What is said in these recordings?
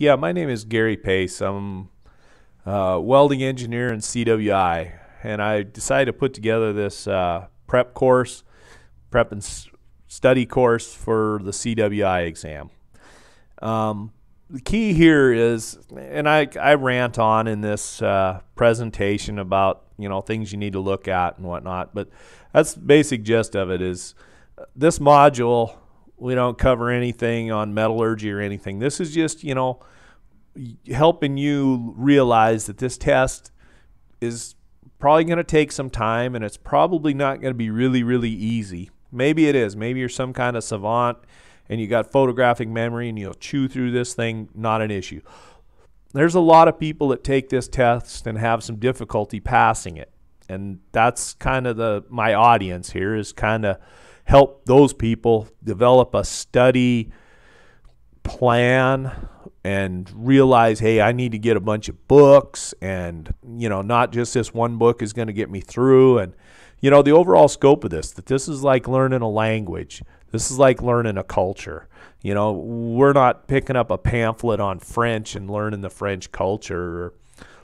Yeah, my name is Garry Pace. I'm a welding engineer in CWI, and I decided to put together this uh, prep course, prep and study course for the CWI exam. Um, the key here is, and I, I rant on in this uh, presentation about you know things you need to look at and whatnot, but that's the basic gist of it. Is uh, this module we don't cover anything on metallurgy or anything. This is just you know helping you realize that this test is probably going to take some time and it's probably not going to be really really easy. Maybe it is. Maybe you're some kind of savant and you got photographic memory and you'll chew through this thing, not an issue. There's a lot of people that take this test and have some difficulty passing it. And that's kind of the my audience here is kind of help those people develop a study plan and realize hey i need to get a bunch of books and you know not just this one book is going to get me through and you know the overall scope of this that this is like learning a language this is like learning a culture. You know, we're not picking up a pamphlet on French and learning the French culture or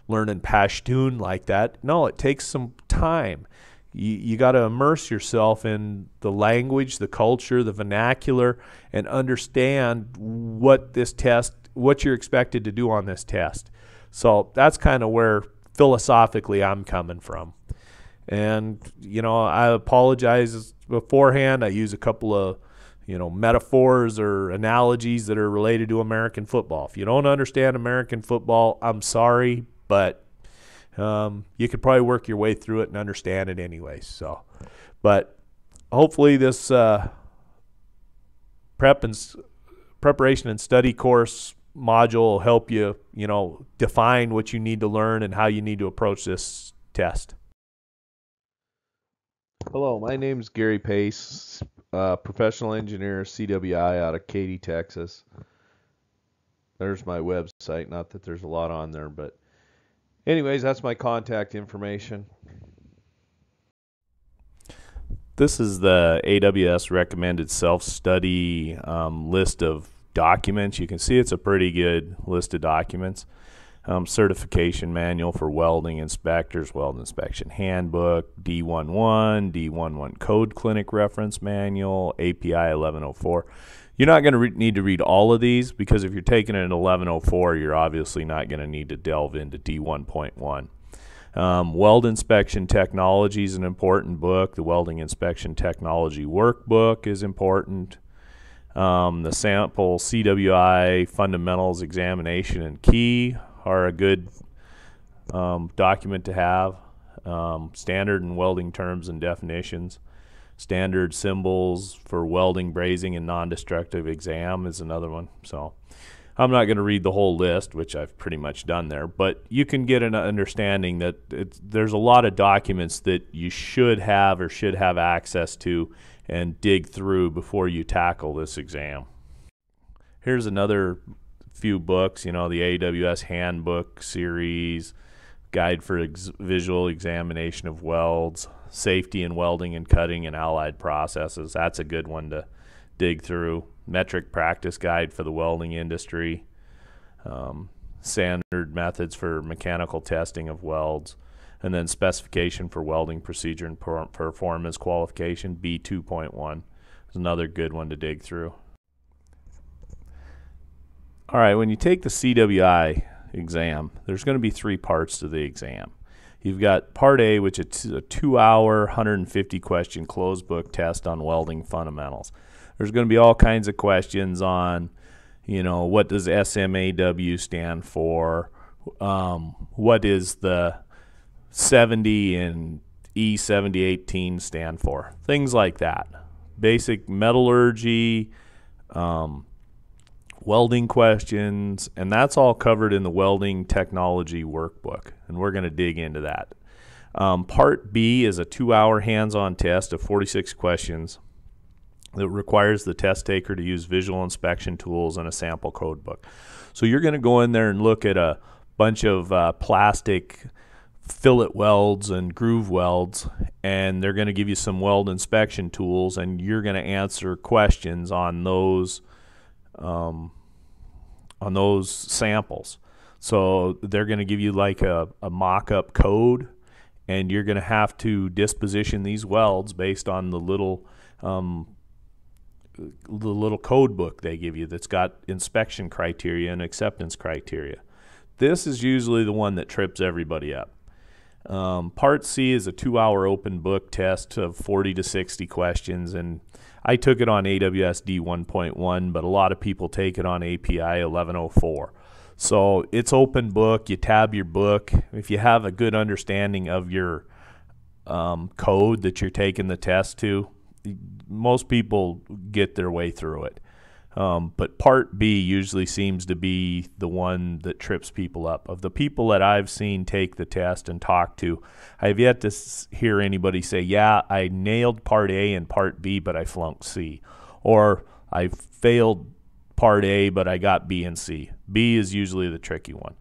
learning Pashtun like that. No, it takes some time. You, you got to immerse yourself in the language, the culture, the vernacular, and understand what this test, what you're expected to do on this test. So that's kind of where philosophically I'm coming from. And, you know, I apologize beforehand. I use a couple of, you know, metaphors or analogies that are related to American football. If you don't understand American football, I'm sorry, but um, you could probably work your way through it and understand it anyway. So, but hopefully this uh, prep and preparation and study course module will help you, you know, define what you need to learn and how you need to approach this test. Hello, my name is Garry Pace, uh, professional engineer, CWI out of Katy, Texas. There's my website. Not that there's a lot on there, but anyways, that's my contact information. This is the AWS recommended self study um, list of documents. You can see it's a pretty good list of documents um, certification manual for welding inspectors, weld inspection handbook, D1.1, D1.1 code clinic reference manual, API 1104. You're not going to re- need to read all of these because if you're taking in 1104, you're obviously not going to need to delve into D1.1. Um, Weld Inspection Technology is an important book. The Welding Inspection Technology Workbook is important. Um, the sample CWI Fundamentals Examination and Key are a good um, document to have. Um, standard and welding terms and definitions. Standard symbols for welding, brazing, and non destructive exam is another one. So I'm not going to read the whole list, which I've pretty much done there, but you can get an understanding that there's a lot of documents that you should have or should have access to and dig through before you tackle this exam. Here's another few books, you know, the AWS Handbook series, Guide for ex- Visual Examination of Welds, Safety and Welding and Cutting and Allied Processes. That's a good one to dig through. Metric Practice Guide for the Welding Industry, um, Standard Methods for Mechanical Testing of Welds, and then Specification for Welding Procedure and per- Performance Qualification, B2.1 is another good one to dig through. All right, when you take the CWI exam, there's going to be three parts to the exam. You've got part A, which is a two hour, 150 question closed book test on welding fundamentals. There's going to be all kinds of questions on, you know, what does SMAW stand for? Um, what is the 70 and E7018 stand for? Things like that. Basic metallurgy, um, welding questions, and that's all covered in the welding technology workbook, and we're going to dig into that. Um, part B is a two hour hands on test of 46 questions that requires the test taker to use visual inspection tools and a sample code book. So you're going to go in there and look at a bunch of uh, plastic fillet welds and groove welds, and they're going to give you some weld inspection tools, and you're going to answer questions on those um, on those samples. So they're going to give you like a, a mock up code, and you're going to have to disposition these welds based on the little um, the little code book they give you that's got inspection criteria and acceptance criteria. This is usually the one that trips everybody up. Um, part C is a two hour open book test of 40 to 60 questions, and I took it on AWS D1.1, but a lot of people take it on API 1104. So it's open book. You tab your book. If you have a good understanding of your um, code that you're taking the test to, most people get their way through it. Um, but part B usually seems to be the one that trips people up. Of the people that I've seen take the test and talk to, I have yet to hear anybody say, Yeah, I nailed part A and part B, but I flunked C. Or I failed part A, but I got B and C. B is usually the tricky one.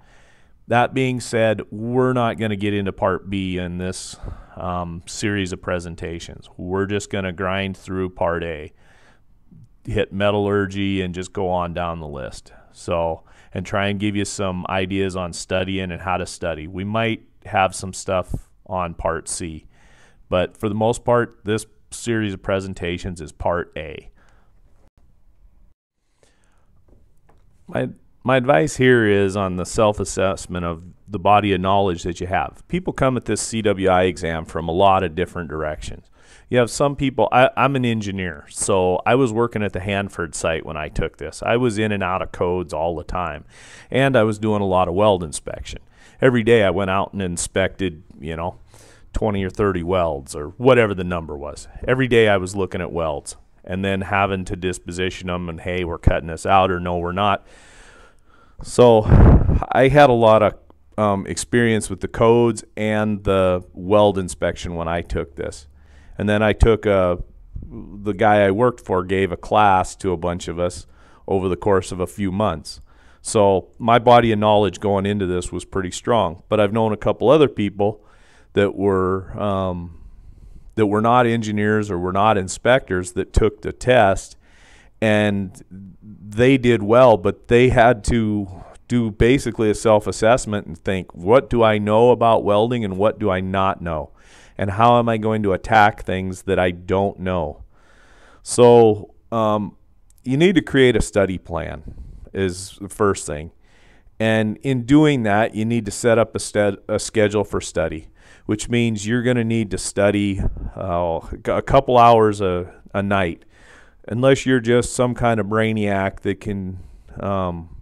That being said, we're not going to get into part B in this um, series of presentations. We're just going to grind through part A hit metallurgy and just go on down the list. So, and try and give you some ideas on studying and how to study. We might have some stuff on part C, but for the most part, this series of presentations is part A. My my advice here is on the self-assessment of the body of knowledge that you have. People come at this CWI exam from a lot of different directions you have some people I, am an engineer so i was working at the hanford site when i took this. I was in and out of codes all the time and i was doing a lot of weld inspection. Every day i went out and inspected you know 20 or 30 welds or whatever the number was. Every day i was looking at welds and then having to disposition them and hey we're cutting this out or no we're not. So i had a lot of um, experience with the codes and the weld inspection when i took this and then I took a, the guy I worked for gave a class to a bunch of us over the course of a few months. So my body of knowledge going into this was pretty strong. But I've known a couple other people that were um, that were not engineers or were not inspectors that took the test, and they did well, but they had to do basically a self-assessment and think, what do I know about welding and what do I not know? And how am I going to attack things that I don't know? So, um, you need to create a study plan, is the first thing. And in doing that, you need to set up a, a schedule for study, which means you're going to need to study uh, a couple hours a, a night, unless you're just some kind of brainiac that can um,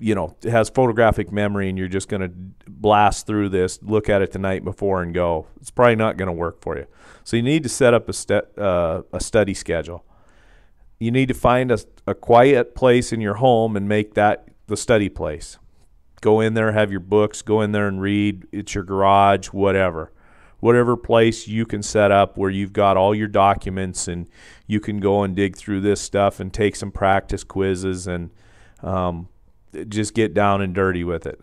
you know it has photographic memory and you're just going to blast through this look at it the night before and go it's probably not going to work for you. So you need to set up a, st- uh, a study schedule. You need to find a, a quiet place in your home and make that the study place. Go in there have your books go in there and read. It's your garage whatever. Whatever place you can set up where you've got all your documents and you can go and dig through this stuff and take some practice quizzes and um, just get down and dirty with it.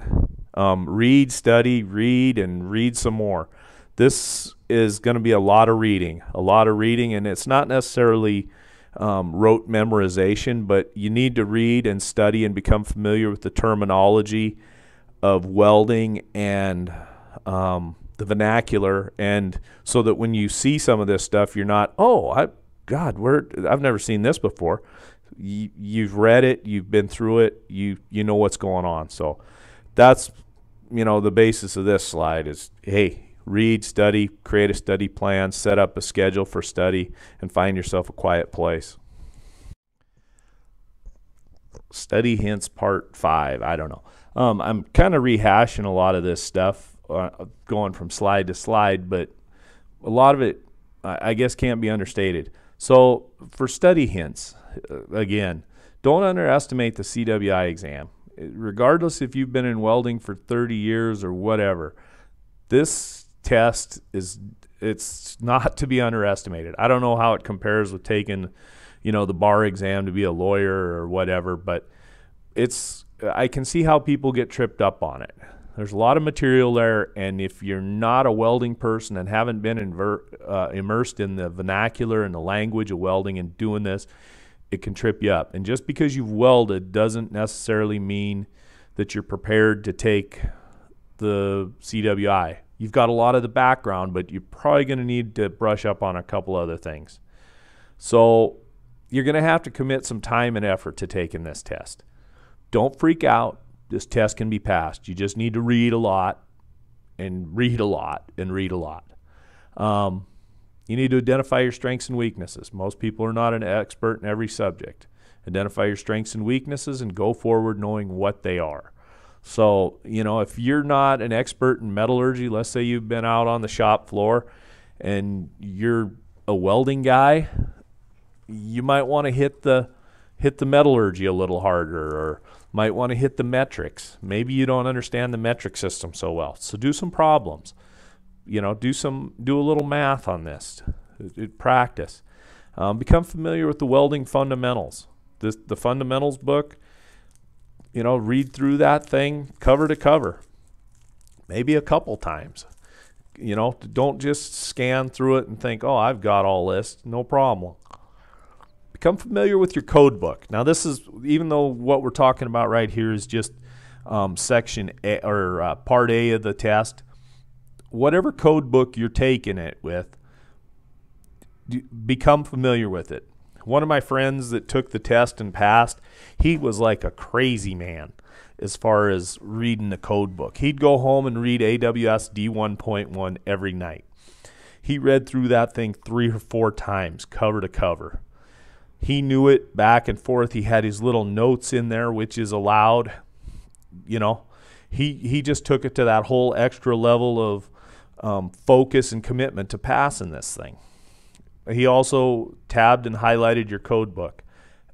Um, read, study, read, and read some more. This is going to be a lot of reading, a lot of reading, and it's not necessarily um, rote memorization, but you need to read and study and become familiar with the terminology of welding and um, the vernacular, and so that when you see some of this stuff, you're not, oh, I, God, where I've never seen this before you, you've read it, you've been through it, you you know what's going on. So that's you know the basis of this slide is hey, read, study, create a study plan, set up a schedule for study, and find yourself a quiet place. Study hints part five. I don't know. Um, I'm kind of rehashing a lot of this stuff, uh, going from slide to slide, but a lot of it, I guess, can't be understated. So for study hints, again, don't underestimate the CWI exam. Regardless if you've been in welding for 30 years or whatever, this test is it's not to be underestimated. I don't know how it compares with taking, you know, the bar exam to be a lawyer or whatever, but it's I can see how people get tripped up on it. There's a lot of material there, and if you're not a welding person and haven't been inver- uh, immersed in the vernacular and the language of welding and doing this, it can trip you up. And just because you've welded doesn't necessarily mean that you're prepared to take the CWI. You've got a lot of the background, but you're probably going to need to brush up on a couple other things. So you're going to have to commit some time and effort to taking this test. Don't freak out. This test can be passed. You just need to read a lot and read a lot and read a lot. Um, you need to identify your strengths and weaknesses. Most people are not an expert in every subject. Identify your strengths and weaknesses and go forward knowing what they are. So, you know, if you're not an expert in metallurgy, let's say you've been out on the shop floor and you're a welding guy, you might want to hit the hit the metallurgy a little harder or might want to hit the metrics. Maybe you don't understand the metric system so well. So do some problems. You know, do some do a little math on this. Practice. Um, become familiar with the welding fundamentals. This, the fundamentals book you know, read through that thing cover to cover, maybe a couple times. You know, don't just scan through it and think, oh, I've got all this. No problem. Become familiar with your code book. Now, this is, even though what we're talking about right here is just um, section A, or uh, part A of the test, whatever code book you're taking it with, become familiar with it. One of my friends that took the test and passed, he was like a crazy man as far as reading the code book. He'd go home and read AWS D1.1 every night. He read through that thing three or four times, cover to cover. He knew it back and forth. He had his little notes in there, which is allowed. You know, he he just took it to that whole extra level of um, focus and commitment to passing this thing. He also tabbed and highlighted your code book,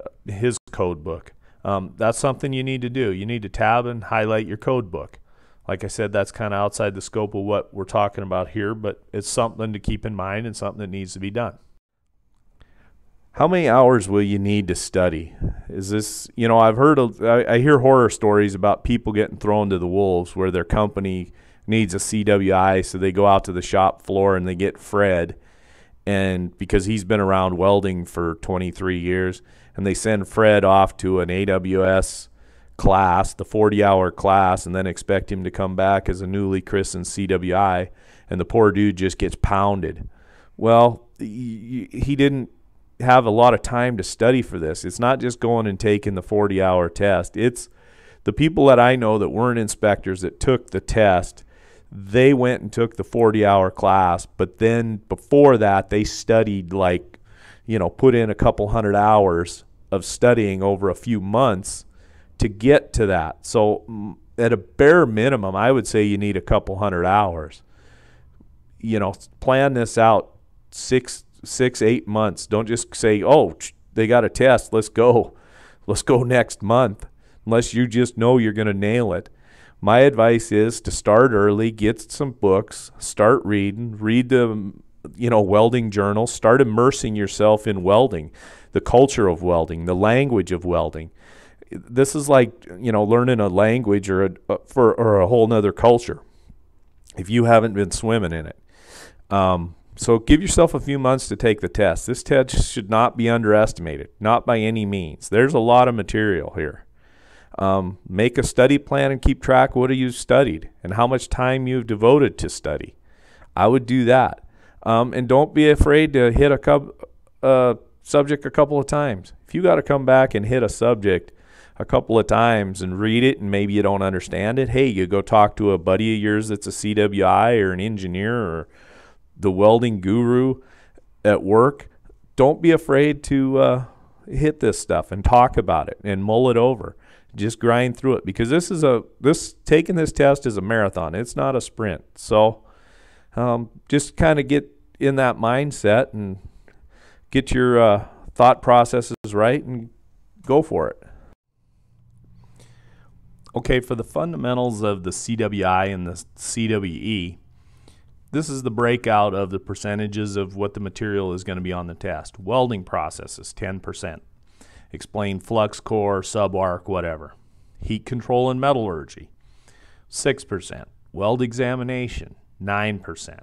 uh, his code book. Um, that's something you need to do. You need to tab and highlight your code book. Like I said, that's kind of outside the scope of what we're talking about here, but it's something to keep in mind and something that needs to be done. How many hours will you need to study? Is this, you know, I've heard, I, I hear horror stories about people getting thrown to the wolves where their company needs a CWI, so they go out to the shop floor and they get Fred and because he's been around welding for 23 years and they send Fred off to an AWS class, the 40-hour class and then expect him to come back as a newly christened CWI and the poor dude just gets pounded. Well, he didn't have a lot of time to study for this. It's not just going and taking the 40-hour test. It's the people that I know that weren't inspectors that took the test they went and took the 40 hour class, but then before that, they studied like, you know, put in a couple hundred hours of studying over a few months to get to that. So, mm, at a bare minimum, I would say you need a couple hundred hours. You know, plan this out six, six, eight months. Don't just say, oh, they got a test, let's go. Let's go next month, unless you just know you're going to nail it my advice is to start early, get some books, start reading, read the you know welding journals, start immersing yourself in welding, the culture of welding, the language of welding. This is like you know learning a language or a for or a whole nother culture. If you haven't been swimming in it, um, so give yourself a few months to take the test. This test should not be underestimated, not by any means. There's a lot of material here. Um, make a study plan and keep track what you studied and how much time you've devoted to study. I would do that. Um, and don't be afraid to hit a uh, subject a couple of times. If you got to come back and hit a subject a couple of times and read it and maybe you don't understand it, hey, you go talk to a buddy of yours that's a CWI or an engineer or the welding guru at work. Don't be afraid to uh, hit this stuff and talk about it and mull it over just grind through it because this is a this taking this test is a marathon. It's not a sprint. So um, just kind of get in that mindset and get your uh, thought processes right and go for it. Okay, for the fundamentals of the CWI and the CWE, this is the breakout of the percentages of what the material is going to be on the test. Welding processes, 10% explain flux core, subarc, whatever. Heat control and metallurgy, 6%. Weld examination, 9%.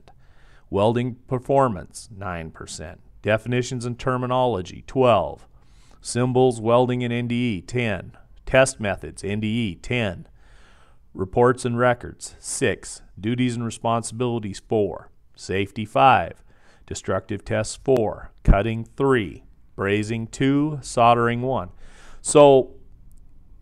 Welding performance, 9%. Definitions and terminology, 12. Symbols, welding, and NDE, 10. Test methods, NDE, 10. Reports and records, 6. Duties and responsibilities, 4. Safety, 5. Destructive tests, 4. Cutting, 3. Brazing, 2. Soldering, 1. So,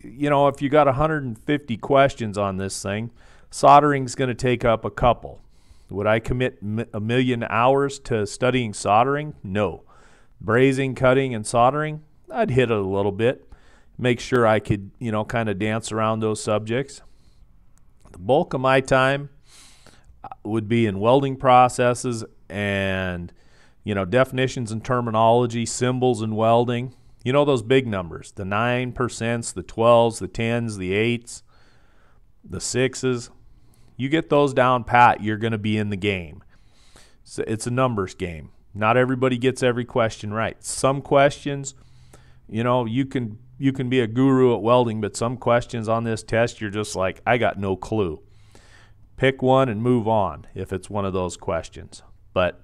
you know, if you got 150 questions on this thing, soldering's going to take up a couple. Would I commit a million hours to studying soldering? No. Brazing, cutting, and soldering? I'd hit it a little bit. Make sure I could, you know, kind of dance around those subjects. The bulk of my time uh, would be in welding processes and, you know, definitions and terminology, symbols and welding. You know those big numbers the 9%, the 12s, the 10s, the 8s, the 6s. You get those down pat, you're going to be in the game. So it's a numbers game. Not everybody gets every question right. Some questions, you know, you can you can be a guru at welding, but some questions on this test you're just like, I got no clue. Pick one and move on if it's one of those questions. But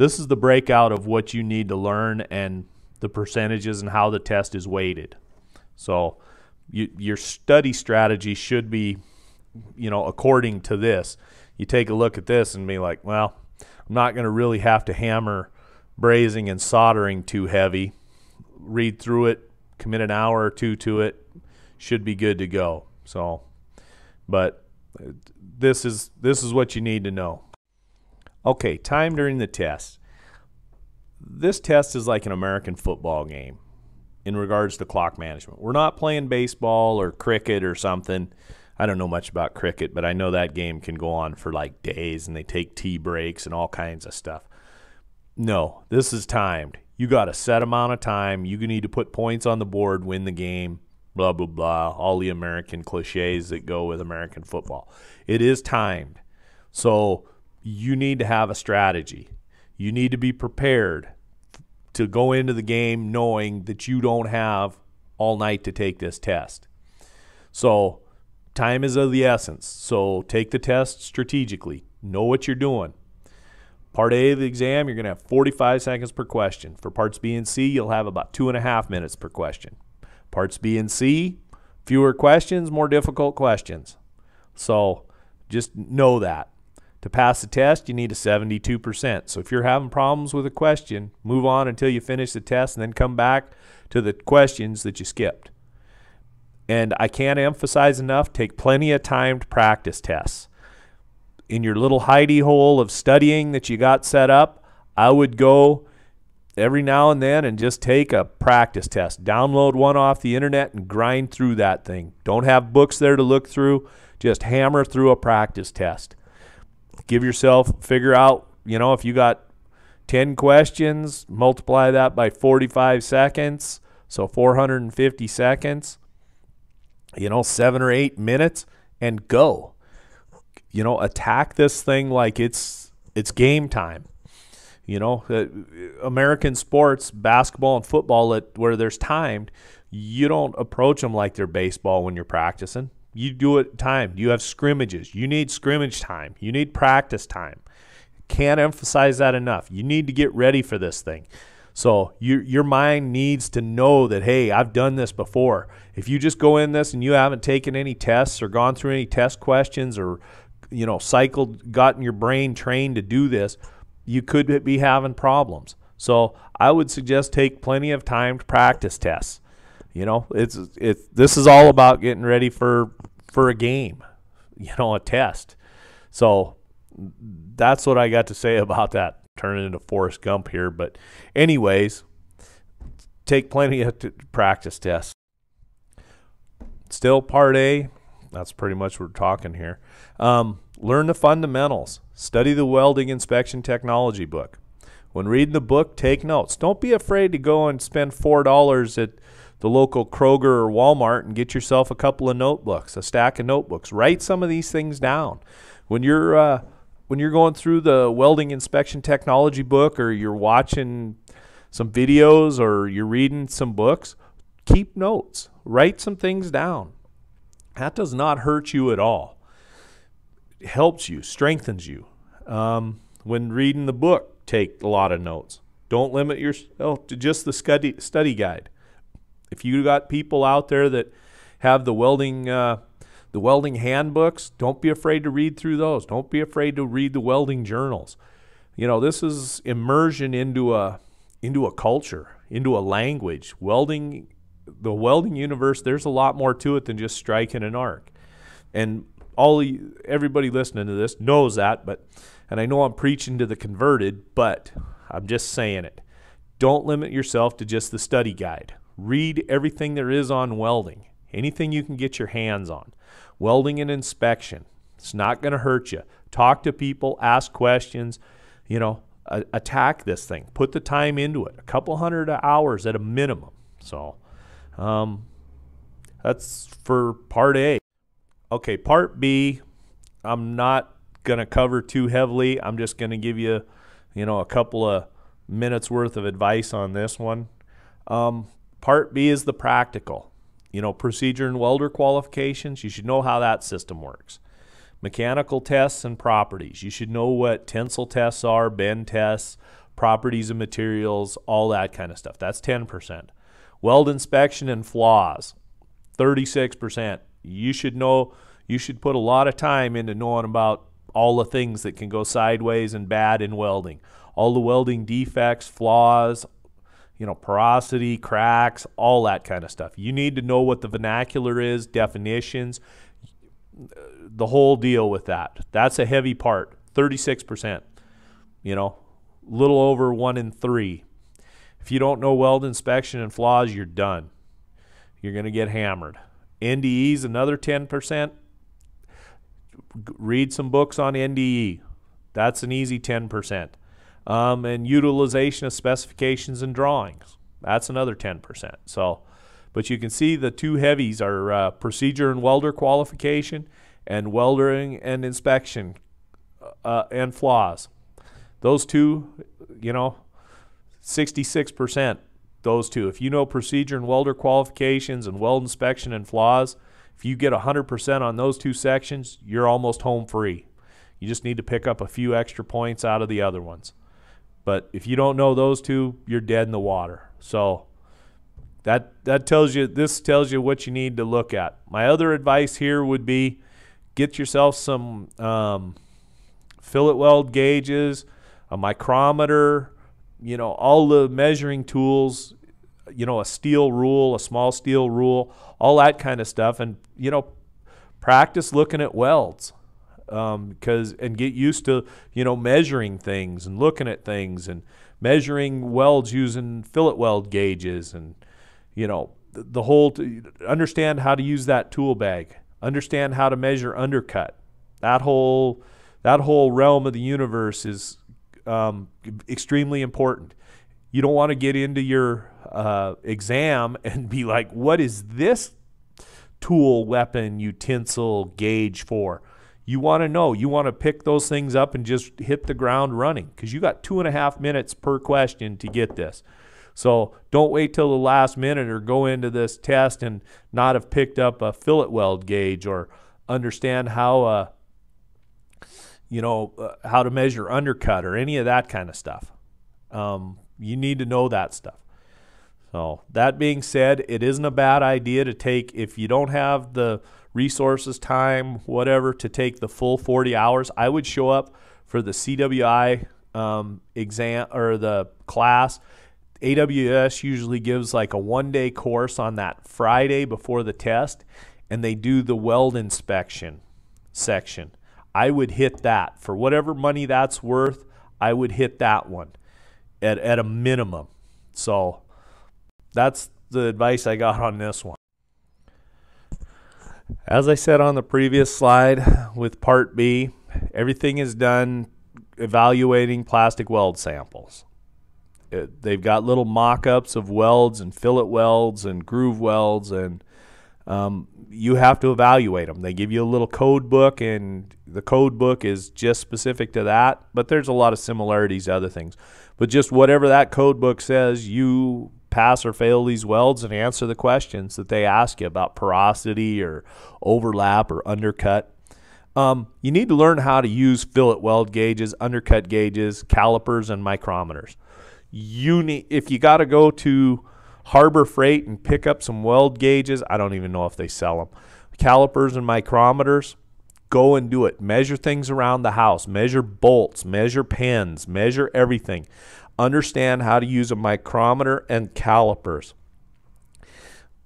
this is the breakout of what you need to learn and the percentages and how the test is weighted. So you, your study strategy should be you know, according to this. You take a look at this and be like, well, I'm not going to really have to hammer brazing and soldering too heavy. Read through it, commit an hour or two to it, should be good to go. So, but uh, this is this is what you need to know. Okay, time during the test. This test is like an American football game in regards to clock management. We're not playing baseball or cricket or something I don't know much about cricket, but I know that game can go on for like days and they take tea breaks and all kinds of stuff. No, this is timed. You got a set amount of time. You need to put points on the board, win the game, blah, blah, blah. All the American cliches that go with American football. It is timed. So you need to have a strategy. You need to be prepared to go into the game knowing that you don't have all night to take this test. So Time is of the essence, so take the test strategically. Know what you're doing. Part A of the exam, you're going to have 45 seconds per question. For parts B and C, you'll have about two and a half minutes per question. Parts B and C, fewer questions, more difficult questions. So just know that. To pass the test, you need a 72%. So if you're having problems with a question, move on until you finish the test and then come back to the questions that you skipped. And I can't emphasize enough take plenty of timed practice tests. In your little hidey hole of studying that you got set up, I would go every now and then and just take a practice test. Download one off the internet and grind through that thing. Don't have books there to look through, just hammer through a practice test. Give yourself, figure out, you know, if you got 10 questions, multiply that by 45 seconds, so 450 seconds you know, seven or eight minutes and go. You know, attack this thing like it's it's game time. You know, uh, American sports, basketball and football, at, where there's timed, you don't approach them like they're baseball when you're practicing. You do it time. You have scrimmages. You need scrimmage time. You need practice time. Can't emphasize that enough. You need to get ready for this thing. So your your mind needs to know that hey, I've done this before. If you just go in this and you haven't taken any tests or gone through any test questions or you know cycled, gotten your brain trained to do this, you could be having problems. So I would suggest take plenty of timed practice tests. You know, it's it's this is all about getting ready for for a game, you know, a test. So that's what I got to say about that turning into Forrest Gump here. But, anyways, take plenty of t- practice tests. Still, part A, that's pretty much what we're talking here. Um, learn the fundamentals. Study the welding inspection technology book. When reading the book, take notes. Don't be afraid to go and spend $4 at the local Kroger or Walmart and get yourself a couple of notebooks, a stack of notebooks. Write some of these things down. When you're uh, when you're going through the welding inspection technology book or you're watching some videos or you're reading some books, keep notes. Write some things down. That does not hurt you at all. It helps you, strengthens you. Um, when reading the book, take a lot of notes. Don't limit yourself to just the study, study guide. If you got people out there that have the welding uh, the welding handbooks, don't be afraid to read through those. Don't be afraid to read the welding journals. You know, this is immersion into a into a culture, into a language. Welding the welding universe, there's a lot more to it than just striking an arc. And all everybody listening to this knows that, but and I know I'm preaching to the converted, but I'm just saying it. Don't limit yourself to just the study guide. Read everything there is on welding, anything you can get your hands on. Welding and inspection. It's not going to hurt you. Talk to people, ask questions, you know, attack this thing. Put the time into it. A couple hundred hours at a minimum. So, um, that's for part A. Okay, part B, I'm not going to cover too heavily. I'm just going to give you, you know, a couple of minutes worth of advice on this one. Um, part B is the practical. You know, procedure and welder qualifications, you should know how that system works. Mechanical tests and properties, you should know what tensile tests are, bend tests, properties of materials, all that kind of stuff. That's 10%. Weld inspection and flaws, 36%. You should know, you should put a lot of time into knowing about all the things that can go sideways and bad in welding. All the welding defects, flaws, you know, porosity, cracks, all that kind of stuff. You need to know what the vernacular is, definitions, the whole deal with that. That's a heavy part. 36%. You know, little over 1 in 3. If you don't know weld inspection and flaws, you're done. You're going to get hammered. NDE's another 10% read some books on NDE. That's an easy 10%. Um, and utilization of specifications and drawings. That's another 10%. So, but you can see the two heavies are uh, procedure and welder qualification and welding and inspection uh, and flaws. Those two, you know, 66%. Those two. If you know procedure and welder qualifications and weld inspection and flaws, if you get 100% on those two sections, you're almost home free. You just need to pick up a few extra points out of the other ones. But if you don't know those two, you're dead in the water. So that that tells you this tells you what you need to look at. My other advice here would be get yourself some um, fillet weld gauges, a micrometer, you know, all the measuring tools you know, a steel rule, a small steel rule, all that kind of stuff. And, you know, practice looking at welds because um, and get used to you know measuring things and looking at things and measuring welds using fillet weld gauges and you know the, the whole t- understand how to use that tool bag. Understand how to measure undercut. That whole that whole realm of the universe is um, extremely important. You don't want to get into your uh, exam and be like, what is this tool, weapon, utensil, gauge for? You want to know. You want to pick those things up and just hit the ground running because you got two and a half minutes per question to get this. So don't wait till the last minute or go into this test and not have picked up a fillet weld gauge or understand how uh, you know uh, how to measure undercut or any of that kind of stuff. Um, you need to know that stuff. So, that being said, it isn't a bad idea to take, if you don't have the resources, time, whatever, to take the full 40 hours. I would show up for the CWI um, exam or the class. AWS usually gives like a one day course on that Friday before the test, and they do the weld inspection section. I would hit that for whatever money that's worth. I would hit that one at, at a minimum. So that's the advice I got on this one. As I said on the previous slide with part B, everything is done evaluating plastic weld samples. It, they've got little mock ups of welds and fillet welds and groove welds, and um, you have to evaluate them. They give you a little code book, and the code book is just specific to that, but there's a lot of similarities to other things. But just whatever that code book says, you pass or fail these welds and answer the questions that they ask you about porosity or overlap or undercut. Um, you need to learn how to use fillet weld gauges, undercut gauges, calipers, and micrometers. You need, if you got to go to Harbor Freight and pick up some weld gauges. I don't even know if they sell them. Calipers and micrometers. Go and do it. Measure things around the house. Measure bolts. Measure pins. Measure everything. Understand how to use a micrometer and calipers.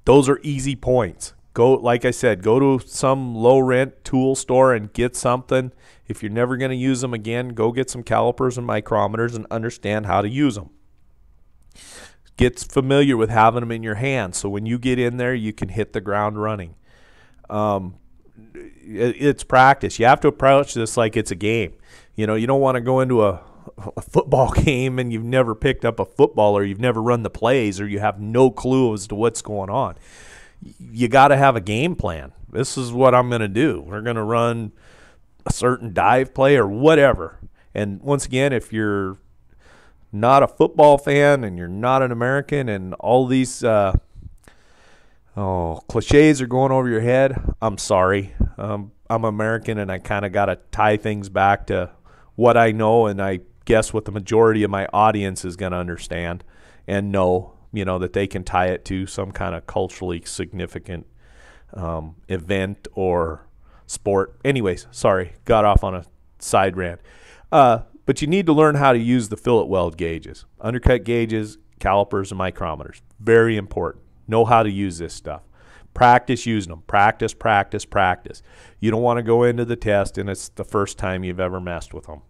Those are easy points. Go, like I said, go to some low rent tool store and get something. If you're never going to use them again, go get some calipers and micrometers and understand how to use them. Get familiar with having them in your hand so when you get in there, you can hit the ground running. Um, it, it's practice. You have to approach this like it's a game. You know, you don't want to go into a, a football game and you've never picked up a football or you've never run the plays or you have no clue as to what's going on. You got to have a game plan. This is what I'm going to do. We're going to run a certain dive play or whatever. And once again, if you're not a football fan and you're not an American and all these uh, oh cliches are going over your head, I'm sorry. Um, I'm American and I kind of got to tie things back to what I know and I guess what the majority of my audience is going to understand and know, you know, that they can tie it to some kind of culturally significant um, event or sport. Anyways, sorry, got off on a side rant. Uh, but you need to learn how to use the fillet weld gauges, undercut gauges, calipers, and micrometers. Very important. Know how to use this stuff. Practice using them. Practice, practice, practice. You don't want to go into the test and it's the first time you've ever messed with them.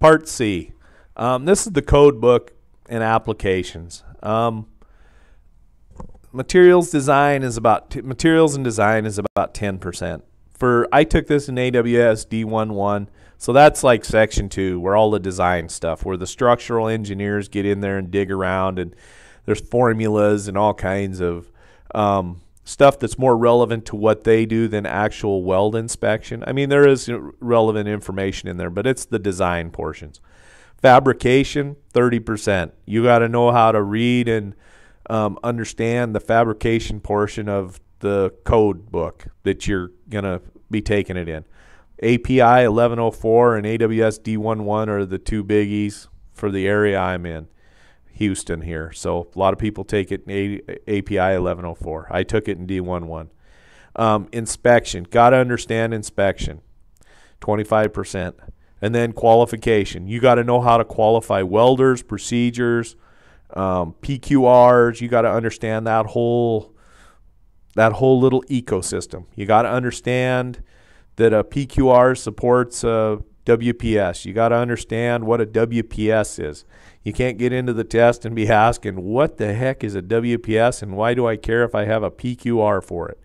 Part C. Um, this is the code book and applications. Um, materials design is about t- materials and design is about 10%. For I took this in AWS D1.1, so that's like section 2 where all the design stuff where the structural engineers get in there and dig around and there's formulas and all kinds of um, stuff that's more relevant to what they do than actual weld inspection. I mean, there is relevant information in there, but it's the design portions. Fabrication, 30%. You got to know how to read and um, understand the fabrication portion of the code book that you're going to be taking it in. API 1104 and AWS D1.1 are the two biggies for the area I'm in. Houston here. So a lot of people take it in API 1104. I took it in D1.1. Um, inspection. Got to understand inspection. 25%. And then qualification. You got to know how to qualify welders, procedures, um, PQRs. You got to understand that whole that whole little ecosystem. You got to understand that a PQR supports a WPS. You got to understand what a WPS is. You can't get into the test and be asking, what the heck is a WPS and why do I care if I have a PQR for it?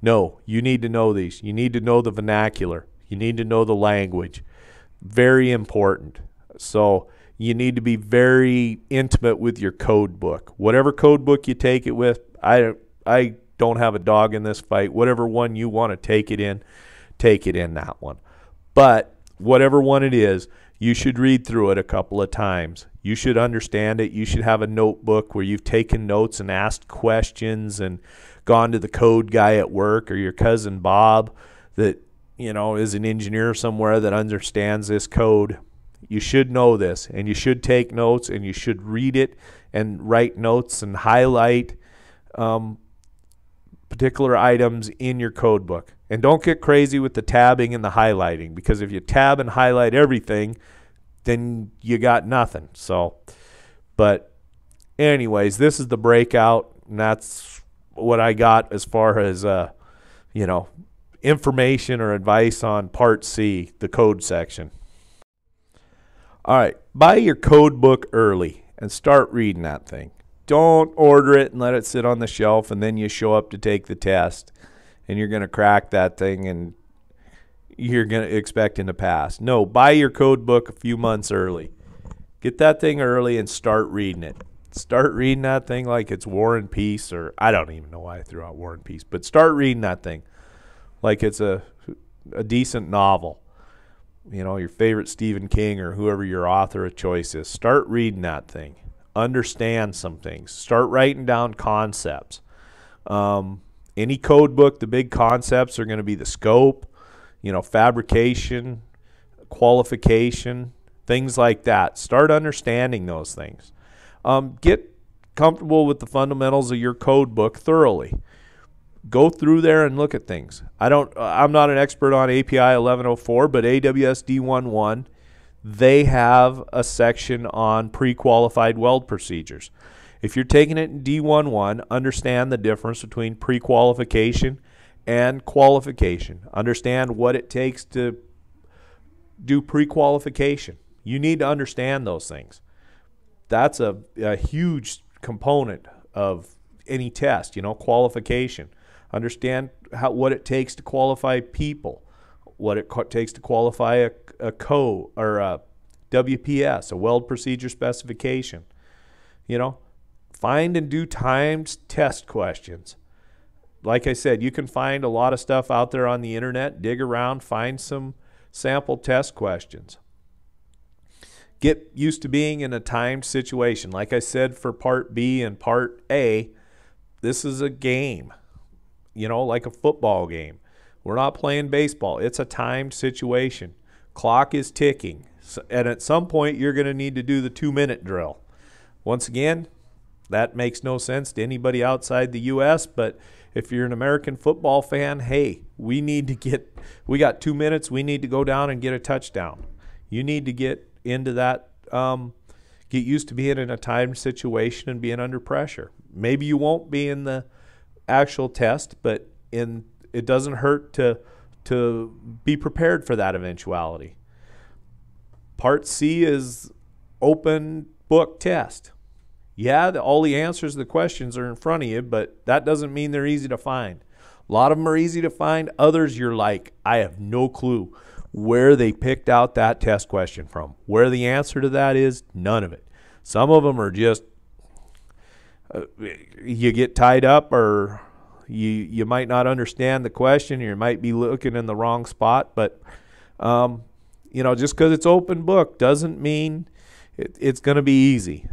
No, you need to know these. You need to know the vernacular. You need to know the language. Very important. So you need to be very intimate with your code book. Whatever code book you take it with, I, I don't have a dog in this fight. Whatever one you want to take it in, take it in that one. But whatever one it is, you should read through it a couple of times. You should understand it. You should have a notebook where you've taken notes and asked questions and gone to the code guy at work or your cousin Bob that, you know, is an engineer somewhere that understands this code. You should know this and you should take notes and you should read it and write notes and highlight um, particular items in your code book. And don't get crazy with the tabbing and the highlighting because if you tab and highlight everything, then you got nothing. So, but anyways, this is the breakout, and that's what I got as far as uh, you know, information or advice on part C, the code section. All right, buy your code book early and start reading that thing. Don't order it and let it sit on the shelf and then you show up to take the test and you're going to crack that thing and you're going to expecting to pass. No, buy your code book a few months early. Get that thing early and start reading it. Start reading that thing like it's War and Peace or I don't even know why I threw out War and Peace, but start reading that thing like it's a a decent novel. You know, your favorite Stephen King or whoever your author of choice is. Start reading that thing understand some things. Start writing down concepts. Um, any code book, the big concepts are going to be the scope, you know, fabrication, qualification, things like that. Start understanding those things. Um, get comfortable with the fundamentals of your code book thoroughly. Go through there and look at things. I don't. I'm not an expert on API 1104, but AWS D1.1 they have a section on pre-qualified weld procedures. If you're taking it in D1.1, understand the difference between pre-qualification and qualification. Understand what it takes to do pre-qualification. You need to understand those things. That's a, a huge component of any test, you know, qualification. Understand how, what it takes to qualify people, what it co- takes to qualify a, a co or a WPS, a weld procedure specification. You know, find and do timed test questions like I said, you can find a lot of stuff out there on the internet. Dig around, find some sample test questions. Get used to being in a timed situation. Like I said for part B and part A, this is a game, you know, like a football game. We're not playing baseball, it's a timed situation. Clock is ticking. And at some point, you're going to need to do the two minute drill. Once again, that makes no sense to anybody outside the U.S., but if you're an American football fan, hey, we need to get, we got two minutes. We need to go down and get a touchdown. You need to get into that, um, get used to being in a timed situation and being under pressure. Maybe you won't be in the actual test, but in it doesn't hurt to to be prepared for that eventuality. Part C is open book test yeah, the, all the answers to the questions are in front of you, but that doesn't mean they're easy to find. A lot of them are easy to find. Others, you're like, I have no clue where they picked out that test question from. Where the answer to that is, none of it. Some of them are just uh, you get tied up or you you might not understand the question you might be looking in the wrong spot but um, you know just because it's open book doesn't mean it, it's going to be easy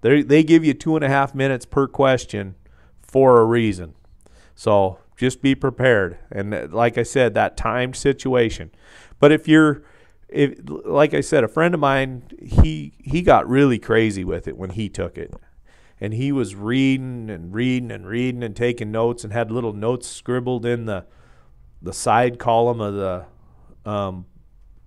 they they give you two and a half minutes per question for a reason. So just be prepared. And uh, like I said, that timed situation. But if you're if like I said, a friend of mine, he he got really crazy with it when he took it. And he was reading and reading and reading and taking notes and had little notes scribbled in the the side column of the um,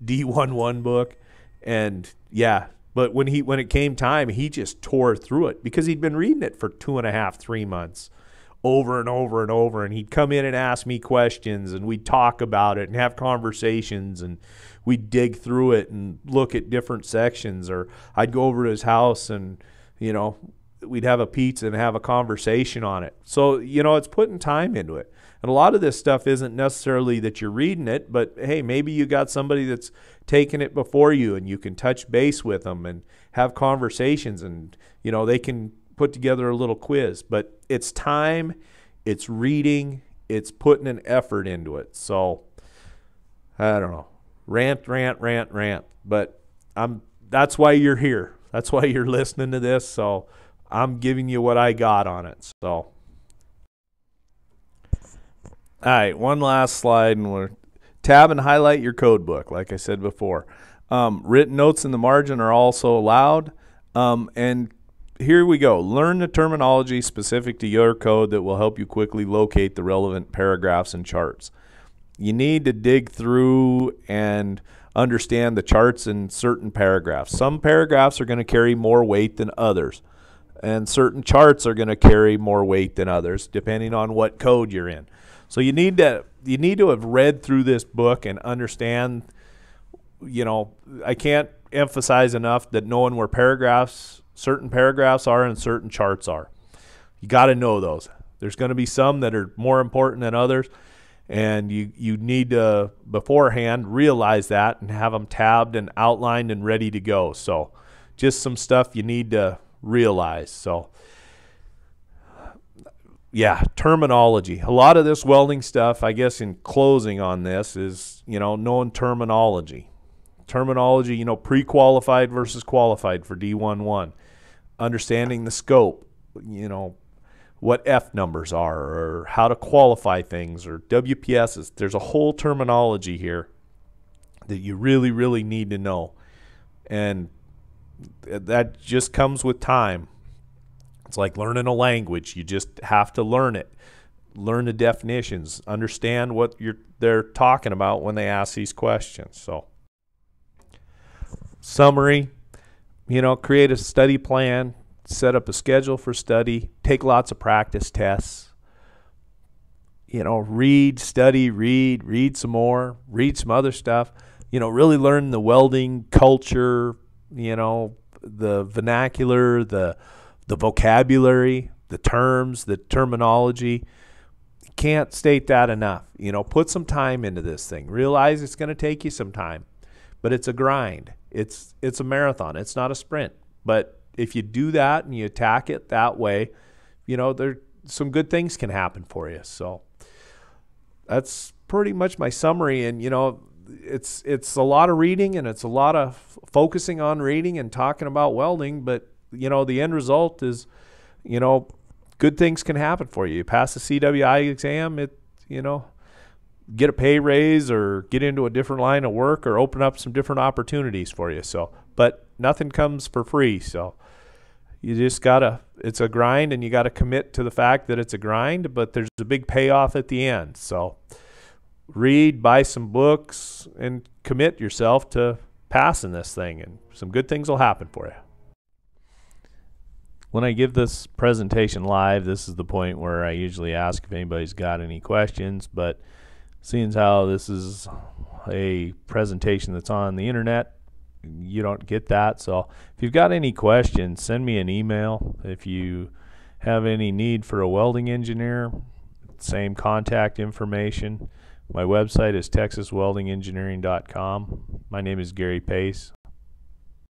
D1.1 book. And yeah, but when he when it came time, he just tore through it because he'd been reading it for two and a half, three months, over and over and over. And he'd come in and ask me questions, and we'd talk about it and have conversations, and we'd dig through it and look at different sections. Or I'd go over to his house, and you know, we'd have a pizza and have a conversation on it. So you know, it's putting time into it. And a lot of this stuff isn't necessarily that you're reading it, but hey, maybe you got somebody that's taken it before you and you can touch base with them and have conversations and you know, they can put together a little quiz. But it's time, it's reading, it's putting an effort into it. So I don't know. Rant, rant, rant, rant. But I'm that's why you're here. That's why you're listening to this. So I'm giving you what I got on it. So all right, one last slide, and we're tab and highlight your code book, like I said before. Um, written notes in the margin are also allowed. Um, and here we go. Learn the terminology specific to your code that will help you quickly locate the relevant paragraphs and charts. You need to dig through and understand the charts in certain paragraphs. Some paragraphs are going to carry more weight than others, and certain charts are going to carry more weight than others, depending on what code you're in. So you need to you need to have read through this book and understand. You know, I can't emphasize enough that knowing where paragraphs, certain paragraphs are, and certain charts are. You got to know those. There's going to be some that are more important than others, and you you need to beforehand realize that and have them tabbed and outlined and ready to go. So, just some stuff you need to realize. So yeah, terminology. A lot of this welding stuff, I guess, in closing on this, is you know knowing terminology. Terminology, you know, pre-qualified versus qualified for D1.1. Understanding the scope, you know, what F numbers are, or how to qualify things, or WPSs. There's a whole terminology here that you really, really need to know, and that just comes with time. It's like learning a language. You just have to learn it. Learn the definitions. Understand what you're they're talking about when they ask these questions. So summary, you know, create a study plan, set up a schedule for study, take lots of practice tests. You know, read, study, read, read some more, read some other stuff. You know, really learn the welding culture, you know, the vernacular, the the vocabulary, the terms, the terminology. Can't state that enough. You know, put some time into this thing. Realize it's going to take you some time, but it's a grind. It's it's a marathon. It's not a sprint. But if you do that and you attack it that way, you know, there some good things can happen for you. So that's pretty much my summary and you know, it's it's a lot of reading and it's a lot of f- focusing on reading and talking about welding, but you know, the end result is you know, good things can happen for you. You pass the CWI exam, it you know, get a pay raise or get into a different line of work or open up some different opportunities for you. So, but nothing comes for free. So, you just gotta it's a grind and you gotta commit to the fact that it's a grind but there's a big payoff at the end so read buy some books and commit yourself to passing this thing and some good things will happen for you when I give this presentation live, this is the point where I usually ask if anybody's got any questions. But seeing as how this is a presentation that's on the internet, you don't get that. So if you've got any questions, send me an email. If you have any need for a welding engineer, same contact information. My website is texasweldingengineering.com. My name is Garry Pace.